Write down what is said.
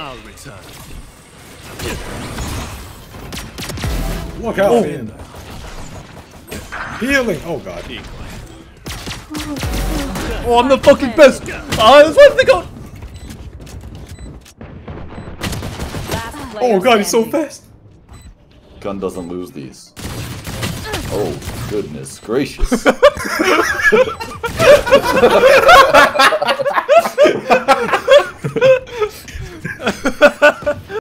I'll return. Look out! Oh. Healing! Oh god. Oh, I'm the fucking best. Ah, that's they got. Oh god, he's so fast! Gun doesn't lose these. Oh, goodness gracious.